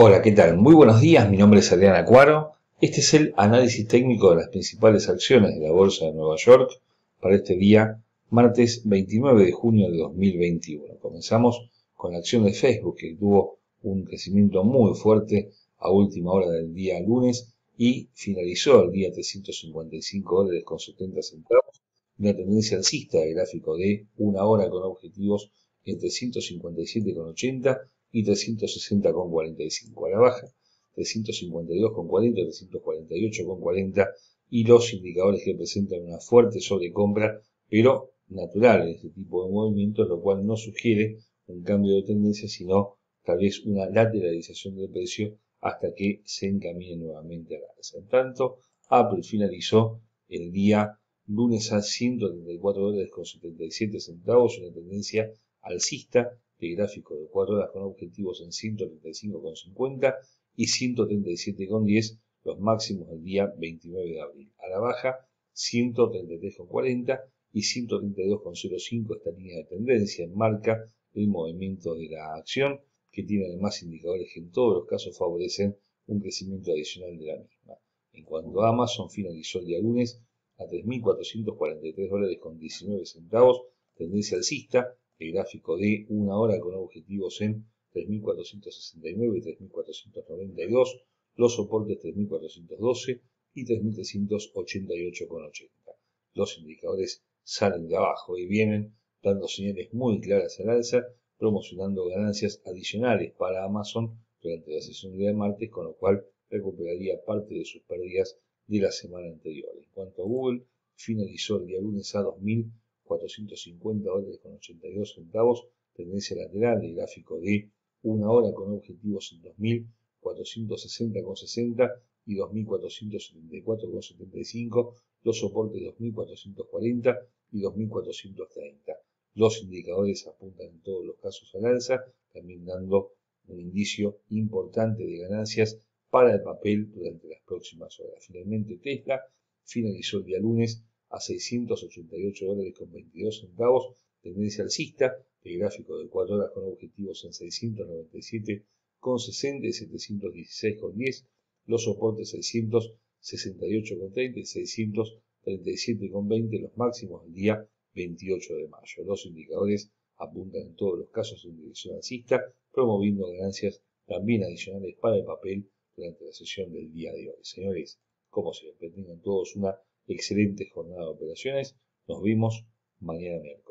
Hola, ¿qué tal? Muy buenos días, mi nombre es Adrián Acuaro. Este es el análisis técnico de las principales acciones de la Bolsa de Nueva York para este día, martes 29 de junio de 2021. Comenzamos con la acción de Facebook, que tuvo un crecimiento muy fuerte a última hora del día lunes y finalizó el día 355 dólares con 70 centavos, una tendencia alcista de gráfico de una hora con objetivos entre 157,80 y 360,45 a la baja, 352,40, 348,40 y los indicadores que presentan una fuerte sobrecompra, pero natural en este tipo de movimientos, lo cual no sugiere un cambio de tendencia, sino tal vez una lateralización del precio hasta que se encamine nuevamente a la alza. En tanto, Apple finalizó el día lunes a 134 dólares con 77 centavos, una tendencia alcista de gráfico de 4 horas con objetivos en 135,50 y 137,10 los máximos del día 29 de abril. A la baja 133,40 y 132,05 esta línea de tendencia enmarca el movimiento de la acción que tiene además indicadores que en todos los casos favorecen un crecimiento adicional de la misma. En cuanto a Amazon, finalizó el día lunes a 3.443 dólares con 19 centavos, tendencia alcista, el gráfico de una hora con objetivos en 3.469 y 3.492, los soportes 3.412 y 3.388,80. Los indicadores salen de abajo y vienen dando señales muy claras al alza, promocionando ganancias adicionales para Amazon durante la sesión de martes, con lo cual recuperaría parte de sus pérdidas de la semana anterior. En cuanto a Google, finalizó el día lunes a 2.000 450 dólares con 82 centavos, tendencia lateral de gráfico de una hora con objetivos en 2460,60 y 2474,75, los soportes 2440 y 2430. Los indicadores apuntan en todos los casos al alza, también dando un indicio importante de ganancias para el papel durante las próximas horas. Finalmente, Tesla finalizó el día lunes a 688 dólares con 22 centavos, tendencia alcista, el gráfico de 4 horas con objetivos en 697 con 60 y 716 con 10, los soportes 668 con 30 y 637 con 20, los máximos del día 28 de mayo. Los indicadores apuntan en todos los casos en dirección alcista, promoviendo ganancias también adicionales para el papel durante la sesión del día de hoy. Señores, como siempre, tengan todos una excelente jornada de operaciones. Nos vemos mañana miércoles.